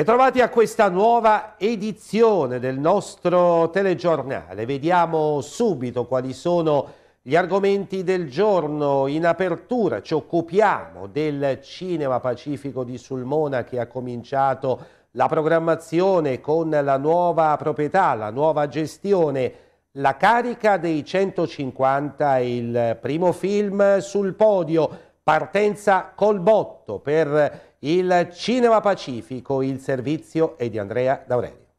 Bentrovati a questa nuova edizione del nostro telegiornale. Vediamo subito quali sono gli argomenti del giorno. In apertura ci occupiamo del Cinema Pacifico di Sulmona che ha cominciato la programmazione con la nuova proprietà, la nuova gestione. La carica dei 150 il primo film sul podio, partenza col botto per il Cinema Pacifico, il servizio è di Andrea D'Aurelio.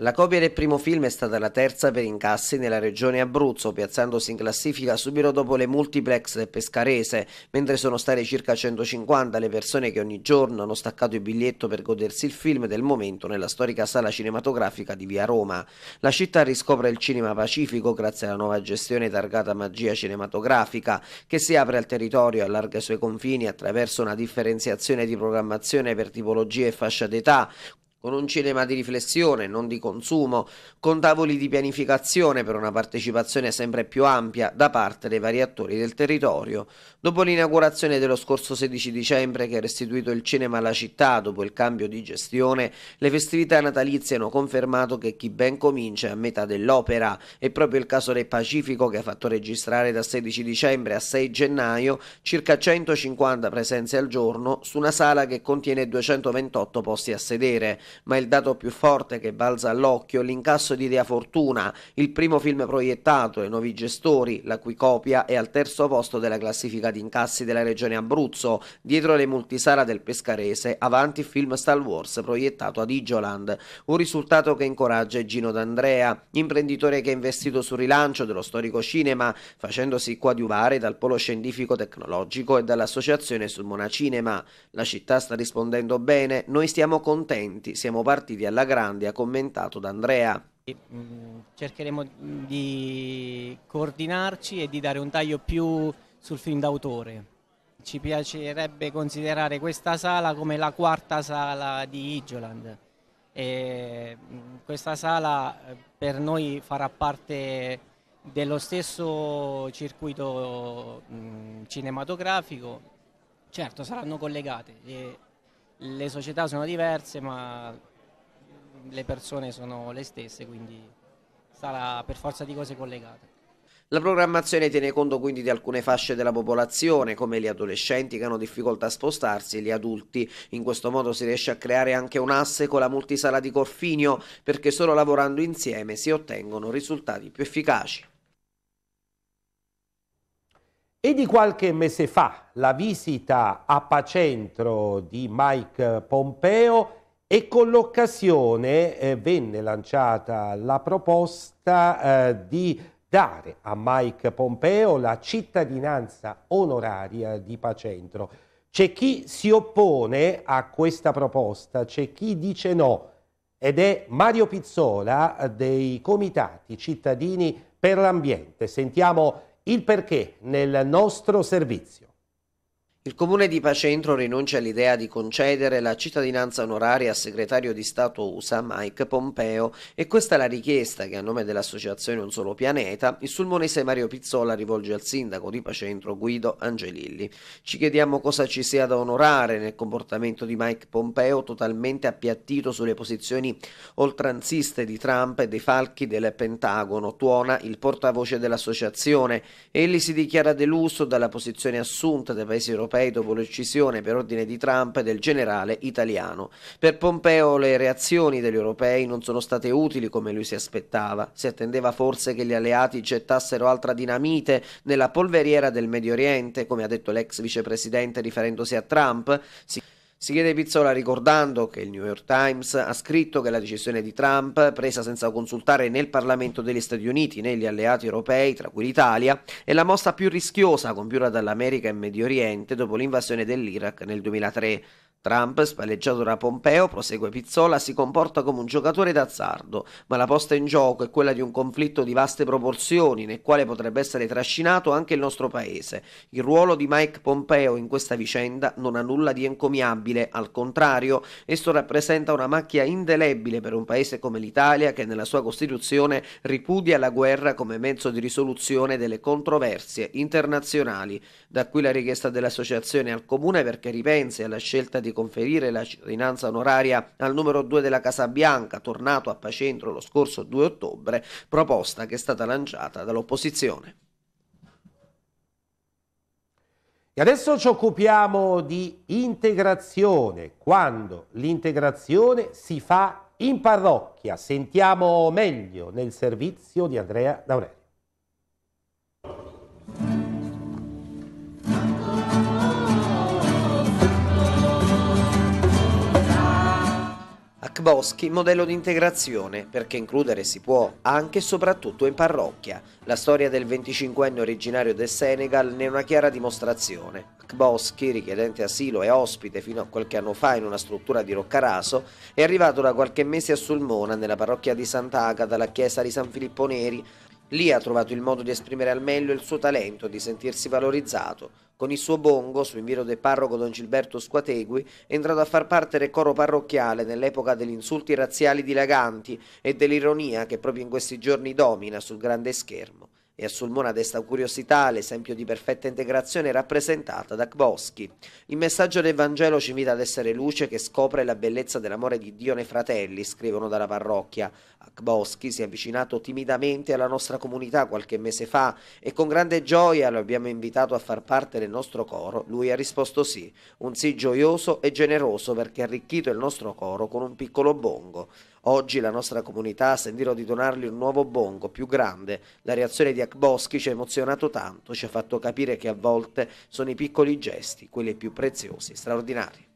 La copia del primo film è stata la terza per incassi nella regione Abruzzo, piazzandosi in classifica subito dopo le multiplex pescarese, mentre sono state circa 150 le persone che ogni giorno hanno staccato il biglietto per godersi il film del momento nella storica sala cinematografica di Via Roma. La città riscopre il cinema pacifico grazie alla nuova gestione targata Magia Cinematografica, che si apre al territorio e allarga i suoi confini attraverso una differenziazione di programmazione per tipologia e fascia d'età, con un cinema di riflessione, non di consumo, con tavoli di pianificazione per una partecipazione sempre più ampia da parte dei vari attori del territorio. Dopo l'inaugurazione dello scorso 16 dicembre che ha restituito il cinema alla città dopo il cambio di gestione, le festività natalizie hanno confermato che chi ben comincia è a metà dell'opera. È proprio il caso del Pacifico che ha fatto registrare da 16 dicembre a 6 gennaio circa 150 presenze al giorno su una sala che contiene 228 posti a sedere ma il dato più forte che balza all'occhio è l'incasso di Idea Fortuna, il primo film proiettato e nuovi gestori, la cui copia è al terzo posto della classifica di incassi della regione Abruzzo, dietro le multisala del Pescarese, avanti il film Star Wars proiettato ad Igioland, un risultato che incoraggia Gino D'Andrea, imprenditore che ha investito sul rilancio dello storico cinema, facendosi coadiuvare dal polo scientifico tecnologico e dall'associazione sul Monacinema. La città sta rispondendo bene, noi stiamo contenti, siamo partiti alla grande, ha commentato D'Andrea. Mm, cercheremo di coordinarci e di dare un taglio più sul film d'autore. Ci piacerebbe considerare questa sala come la quarta sala di Igioland. E mm, questa sala eh, per noi farà parte dello stesso circuito mm, cinematografico. Certo, saranno collegate le società sono diverse ma le persone sono le stesse, quindi sarà per forza di cose collegate. La programmazione tiene conto quindi di alcune fasce della popolazione, come gli adolescenti che hanno difficoltà a spostarsi e gli adulti. In questo modo si riesce a creare anche un asse con la multisala di Corfinio, perché solo lavorando insieme si ottengono risultati più efficaci. E di qualche mese fa la visita a Pacentro di Mike Pompeo e con l'occasione eh, venne lanciata la proposta eh, di dare a Mike Pompeo la cittadinanza onoraria di Pacentro. C'è chi si oppone a questa proposta, c'è chi dice no ed è Mario Pizzola dei Comitati Cittadini per l'Ambiente. Sentiamo il perché nel nostro servizio. Il comune di Pacentro rinuncia all'idea di concedere la cittadinanza onoraria al segretario di Stato USA Mike Pompeo e questa è la richiesta che a nome dell'associazione Un Solo Pianeta il sulmonese Mario Pizzola rivolge al sindaco di Pacentro Guido Angelilli. Ci chiediamo cosa ci sia da onorare nel comportamento di Mike Pompeo totalmente appiattito sulle posizioni oltranziste di Trump e dei falchi del Pentagono, tuona il portavoce dell'associazione. Egli si dichiara deluso dalla posizione assunta dai paesi europei europei dopo l'uccisione per ordine di Trump del generale italiano. Per Pompeo le reazioni degli europei non sono state utili come lui si aspettava. Si attendeva forse che gli alleati gettassero altra dinamite nella polveriera del Medio Oriente, come ha detto l'ex vicepresidente riferendosi a Trump. Si si chiede Pizzola ricordando che il New York Times ha scritto che la decisione di Trump, presa senza consultare né il Parlamento degli Stati Uniti né gli alleati europei, tra cui l'Italia, è la mossa più rischiosa compiuta dall'America in Medio Oriente dopo l'invasione dell'Iraq nel 2003. Trump, spalleggiato da Pompeo, prosegue Pizzola, si comporta come un giocatore d'azzardo, ma la posta in gioco è quella di un conflitto di vaste proporzioni, nel quale potrebbe essere trascinato anche il nostro paese. Il ruolo di Mike Pompeo in questa vicenda non ha nulla di encomiabile, al contrario, esso rappresenta una macchia indelebile per un paese come l'Italia che nella sua Costituzione ripudia la guerra come mezzo di risoluzione delle controversie internazionali. Da qui la richiesta dell'associazione al Comune perché ripensi alla scelta di di conferire la cittadinanza onoraria al numero 2 della Casa Bianca, tornato a Pacentro lo scorso 2 ottobre, proposta che è stata lanciata dall'opposizione. E adesso ci occupiamo di integrazione, quando l'integrazione si fa in parrocchia. Sentiamo meglio nel servizio di Andrea D'Aurelio. Boschi, modello di integrazione, perché includere si può, anche e soprattutto in parrocchia. La storia del 25enne originario del Senegal ne è una chiara dimostrazione. Boschi, richiedente asilo e ospite fino a qualche anno fa in una struttura di Roccaraso, è arrivato da qualche mese a Sulmona, nella parrocchia di Sant'Agata, alla chiesa di San Filippo Neri. Lì ha trovato il modo di esprimere al meglio il suo talento, di sentirsi valorizzato. Con il suo bongo, su invito del parroco Don Gilberto Squategui, è entrato a far parte del coro parrocchiale nell'epoca degli insulti razziali dilaganti e dell'ironia che proprio in questi giorni domina sul grande schermo e a Sulmona desta curiosità l'esempio di perfetta integrazione rappresentata da Kboschi. Il messaggio del Vangelo ci invita ad essere luce che scopre la bellezza dell'amore di Dio nei fratelli, scrivono dalla parrocchia. Akboschi si è avvicinato timidamente alla nostra comunità qualche mese fa e con grande gioia lo abbiamo invitato a far parte del nostro coro. Lui ha risposto sì, un sì gioioso e generoso perché ha arricchito il nostro coro con un piccolo bongo. Oggi la nostra comunità ha di donargli un nuovo bongo più grande. La reazione di Akboschi ci ha emozionato tanto, ci ha fatto capire che a volte sono i piccoli gesti, quelli più preziosi, straordinari.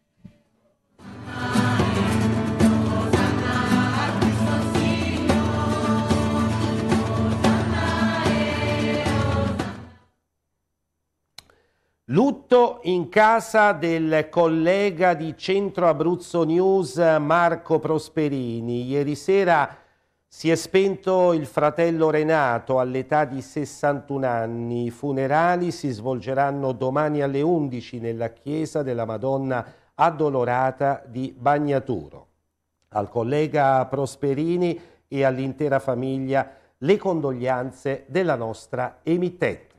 Lutto in casa del collega di Centro Abruzzo News Marco Prosperini. Ieri sera si è spento il fratello Renato all'età di 61 anni. I funerali si svolgeranno domani alle 11 nella chiesa della Madonna Addolorata di Bagnaturo. Al collega Prosperini e all'intera famiglia le condoglianze della nostra emittente.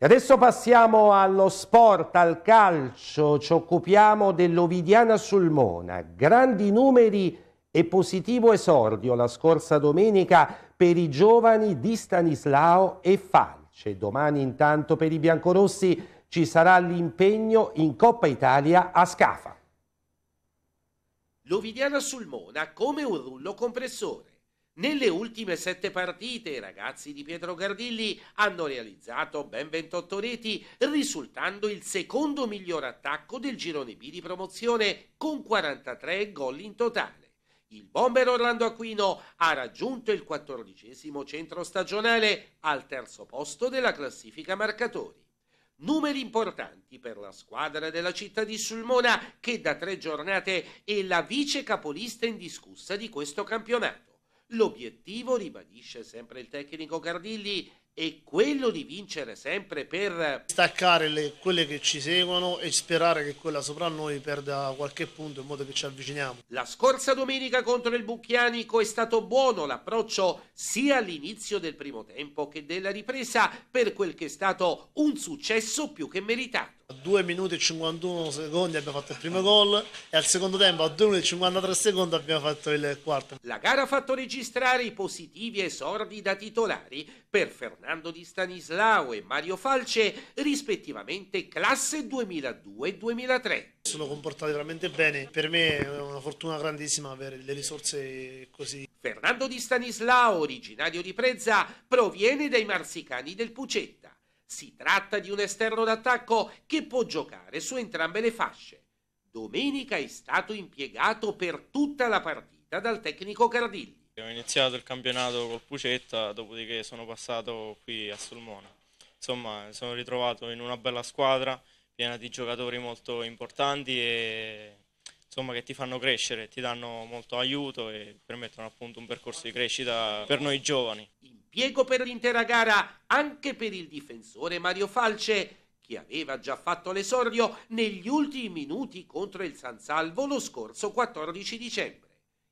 E adesso passiamo allo sport, al calcio, ci occupiamo dell'Ovidiana Sulmona. Grandi numeri e positivo esordio la scorsa domenica per i giovani di Stanislao e Falce. Domani intanto per i biancorossi ci sarà l'impegno in Coppa Italia a Scafa. L'Ovidiana Sulmona come un rullo compressore nelle ultime sette partite i ragazzi di Pietro Gardilli hanno realizzato ben 28 reti, risultando il secondo miglior attacco del girone B di promozione con 43 gol in totale. Il bomber Orlando Aquino ha raggiunto il quattordicesimo centro stagionale al terzo posto della classifica marcatori. Numeri importanti per la squadra della città di Sulmona che da tre giornate è la vice capolista indiscussa di questo campionato. L'obiettivo, ribadisce sempre il tecnico Cardilli, è quello di vincere sempre per staccare le, quelle che ci seguono e sperare che quella sopra noi perda qualche punto in modo che ci avviciniamo. La scorsa domenica contro il Bucchianico è stato buono l'approccio sia all'inizio del primo tempo che della ripresa per quel che è stato un successo più che meritato. A 2 minuti e 51 secondi abbiamo fatto il primo gol e al secondo tempo a 2 minuti e 53 secondi abbiamo fatto il quarto. La gara ha fatto registrare i positivi esordi da titolari per Fernando Di Stanislao e Mario Falce, rispettivamente classe 2002 e 2003. Sono comportati veramente bene, per me è una fortuna grandissima avere le risorse così. Fernando Di Stanislao, originario di Prezza, proviene dai marsicani del Pucetta si tratta di un esterno d'attacco che può giocare su entrambe le fasce. Domenica è stato impiegato per tutta la partita dal tecnico Cardilli. Ho iniziato il campionato col Pucetta, dopodiché sono passato qui a Sulmona. Insomma, sono ritrovato in una bella squadra, piena di giocatori molto importanti e insomma, che ti fanno crescere, ti danno molto aiuto e permettono appunto un percorso di crescita per noi giovani. Impiego per l'intera gara anche per il difensore Mario Falce che aveva già fatto l'esordio negli ultimi minuti contro il San Salvo lo scorso 14 dicembre.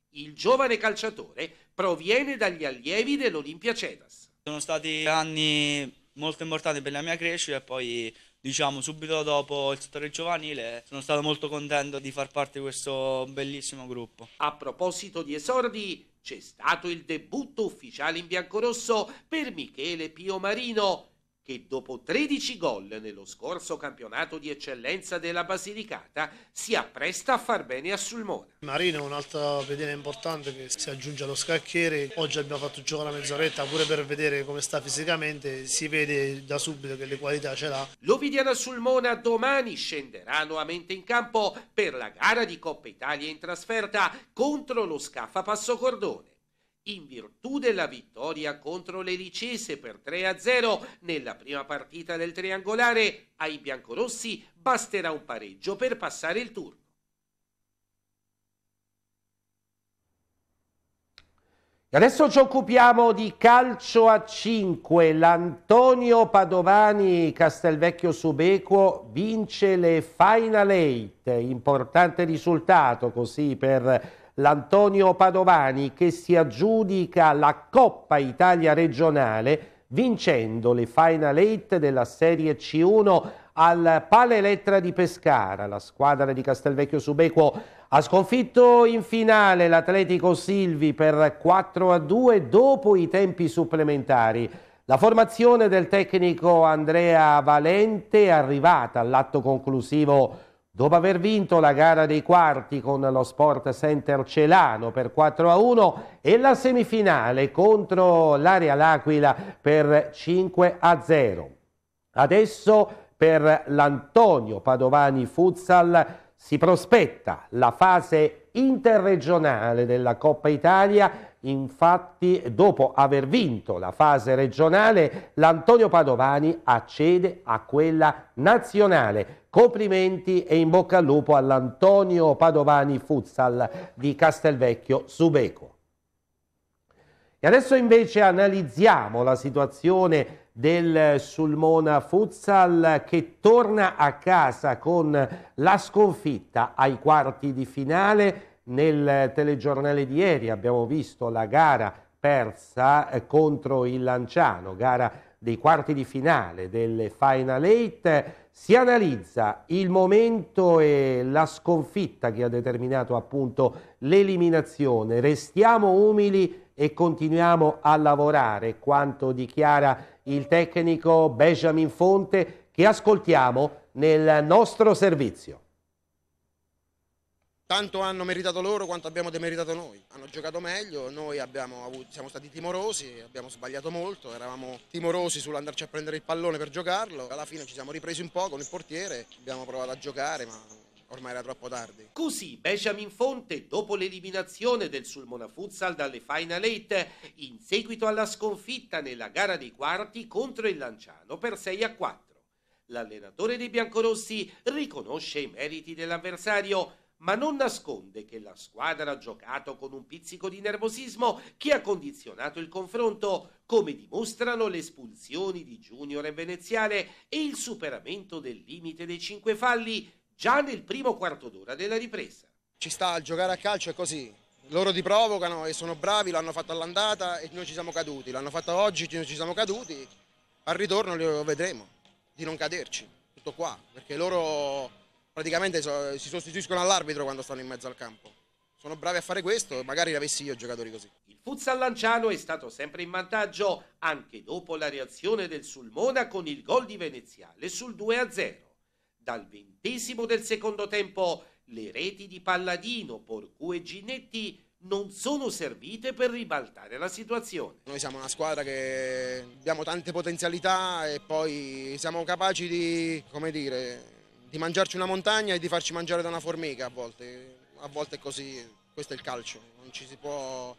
Il giovane calciatore proviene dagli allievi dell'Olimpia Cedas. Sono stati anni molto importanti per la mia crescita e poi di diciamo subito dopo il settore giovanile sono stato molto contento di far parte di questo bellissimo gruppo. A proposito di esordi, c'è stato il debutto ufficiale in biancorosso per Michele Pio Marino che dopo 13 gol nello scorso campionato di eccellenza della Basilicata si appresta a far bene a Sulmona. Marino è un'altra pedina importante che si aggiunge allo scacchiere. Oggi abbiamo fatto giocare una mezz'oretta pure per vedere come sta fisicamente. Si vede da subito che le qualità ce l'ha. L'Ovidiana Sulmona domani scenderà nuovamente in campo per la gara di Coppa Italia in trasferta contro lo Scaffa Passo Cordone in virtù della vittoria contro l'Elicese per 3-0 nella prima partita del triangolare, ai biancorossi basterà un pareggio per passare il turno. Adesso ci occupiamo di calcio a 5. L'Antonio Padovani Castelvecchio Subequo vince le Final 8. Importante risultato così per l'Antonio Padovani che si aggiudica la Coppa Italia regionale vincendo le Final 8 della Serie C1 al Palelettra di Pescara. La squadra di Castelvecchio Subequo ha sconfitto in finale l'Atletico Silvi per 4 a 2 dopo i tempi supplementari. La formazione del tecnico Andrea Valente è arrivata all'atto conclusivo Dopo aver vinto la gara dei quarti con lo Sport Center Celano per 4 a 1 e la semifinale contro l'Area L'Aquila per 5 a 0. Adesso per l'Antonio Padovani Futsal si prospetta la fase interregionale della Coppa Italia Infatti, dopo aver vinto la fase regionale, l'Antonio Padovani accede a quella nazionale. Complimenti e in bocca al lupo all'Antonio Padovani Futsal di Castelvecchio Subeco. E adesso invece analizziamo la situazione del Sulmona Futsal che torna a casa con la sconfitta ai quarti di finale nel telegiornale di ieri abbiamo visto la gara persa eh, contro il Lanciano, gara dei quarti di finale delle Final Eight. Si analizza il momento e la sconfitta che ha determinato appunto l'eliminazione. Restiamo umili e continuiamo a lavorare, quanto dichiara il tecnico Benjamin Fonte che ascoltiamo nel nostro servizio. Tanto hanno meritato loro quanto abbiamo demeritato noi. Hanno giocato meglio, noi avuto, siamo stati timorosi, abbiamo sbagliato molto, eravamo timorosi sull'andarci a prendere il pallone per giocarlo. Alla fine ci siamo ripresi un po' con il portiere, abbiamo provato a giocare, ma ormai era troppo tardi. Così Benjamin Fonte, dopo l'eliminazione del Sulmona Futsal dalle Final 8, in seguito alla sconfitta nella gara dei quarti contro il Lanciano per 6 a 4. L'allenatore dei biancorossi riconosce i meriti dell'avversario ma non nasconde che la squadra ha giocato con un pizzico di nervosismo che ha condizionato il confronto, come dimostrano le espulsioni di Junior e Veneziale e il superamento del limite dei cinque falli già nel primo quarto d'ora della ripresa. Ci sta a giocare a calcio è così. Loro ti provocano e sono bravi, l'hanno fatto all'andata e noi ci siamo caduti. L'hanno fatto oggi, noi ci siamo caduti. Al ritorno lo vedremo, di non caderci. Tutto qua, perché loro praticamente so, si sostituiscono all'arbitro quando stanno in mezzo al campo. Sono bravi a fare questo, magari avessi io giocatori così. Il futsal lanciano è stato sempre in vantaggio anche dopo la reazione del Sulmona con il gol di Veneziale sul 2-0. Dal ventesimo del secondo tempo le reti di Palladino, Porcu e Ginetti non sono servite per ribaltare la situazione. Noi siamo una squadra che abbiamo tante potenzialità e poi siamo capaci di, come dire, di mangiarci una montagna e di farci mangiare da una formica a volte, a volte è così, questo è il calcio, non ci si può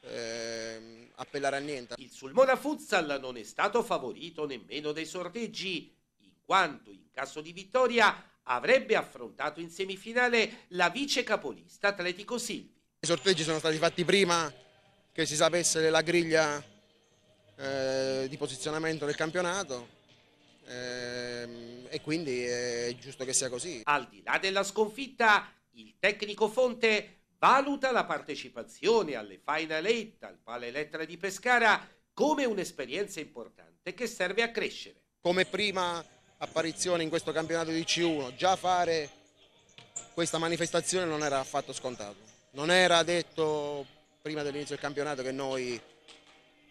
eh, appellare a niente. Il Sulmona Futsal non è stato favorito nemmeno dai sorteggi, in quanto in caso di vittoria avrebbe affrontato in semifinale la vice capolista Atletico Silvi. I sorteggi sono stati fatti prima che si sapesse la griglia eh, di posizionamento del campionato. Eh, e quindi è giusto che sia così. Al di là della sconfitta, il tecnico Fonte valuta la partecipazione alle Final 8 al Pale Elettra di Pescara come un'esperienza importante che serve a crescere. Come prima apparizione in questo campionato di C1, già fare questa manifestazione non era affatto scontato. Non era detto prima dell'inizio del campionato che noi...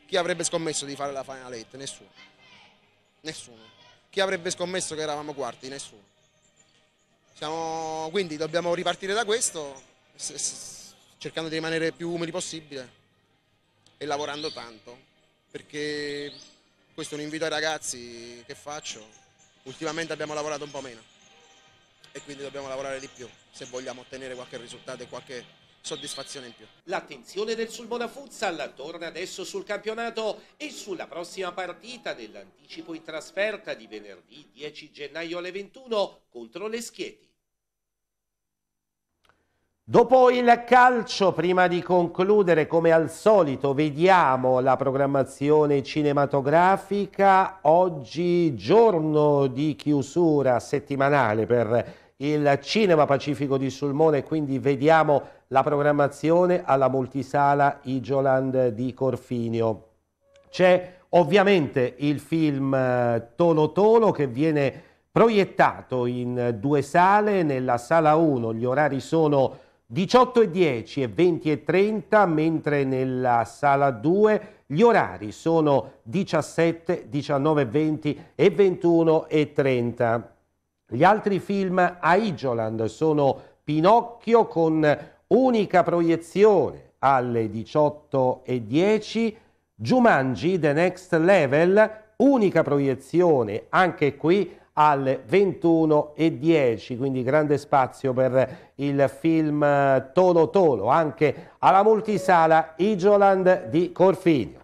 Chi avrebbe scommesso di fare la finalette? Nessuno. Nessuno. Chi avrebbe scommesso che eravamo quarti? Nessuno. Siamo... Quindi dobbiamo ripartire da questo, cercando di rimanere più umili possibile e lavorando tanto, perché questo è un invito ai ragazzi che faccio. Ultimamente abbiamo lavorato un po' meno e quindi dobbiamo lavorare di più se vogliamo ottenere qualche risultato e qualche soddisfazione in più. L'attenzione del Sulmona Futsal torna adesso sul campionato e sulla prossima partita dell'anticipo in trasferta di venerdì 10 gennaio alle 21 contro le Schieti. Dopo il calcio, prima di concludere, come al solito, vediamo la programmazione cinematografica. Oggi giorno di chiusura settimanale per il Cinema Pacifico di Sulmone, quindi vediamo la programmazione alla multisala Igioland di Corfinio. C'è ovviamente il film eh, Tolo Tolo che viene proiettato in due sale, nella sala 1 gli orari sono 18 e 10 e 20 e 30, mentre nella sala 2 gli orari sono 17, 19 e 20 e 21 e 30. Gli altri film a Igioland sono Pinocchio con unica proiezione alle 18.10, Jumanji The Next Level, unica proiezione anche qui alle 21.10, quindi grande spazio per il film Tolo Tolo, anche alla multisala Igioland di Corfinio.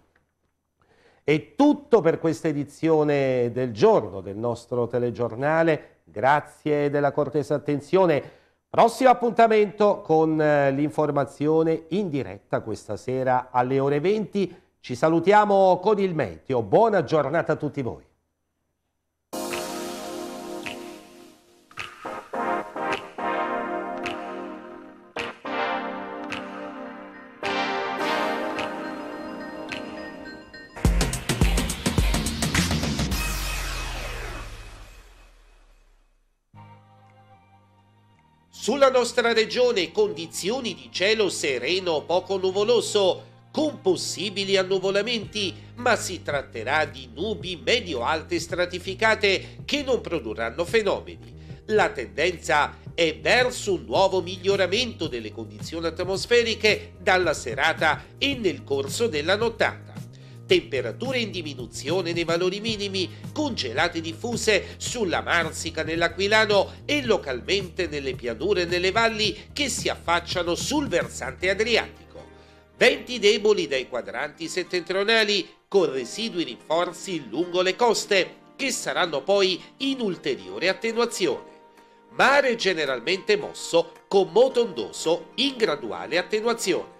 È tutto per questa edizione del giorno del nostro telegiornale. Grazie della cortesa attenzione. Prossimo appuntamento con eh, l'informazione in diretta questa sera alle ore 20. Ci salutiamo con il meteo. Buona giornata a tutti voi. Sulla nostra regione condizioni di cielo sereno poco nuvoloso, con possibili annuvolamenti, ma si tratterà di nubi medio-alte stratificate che non produrranno fenomeni. La tendenza è verso un nuovo miglioramento delle condizioni atmosferiche dalla serata e nel corso della nottata temperature in diminuzione nei valori minimi, congelate diffuse sulla Marsica nell'Aquilano e localmente nelle pianure e nelle valli che si affacciano sul versante adriatico. Venti deboli dai quadranti settentrionali con residui rinforzi lungo le coste che saranno poi in ulteriore attenuazione. Mare generalmente mosso con moto ondoso in graduale attenuazione.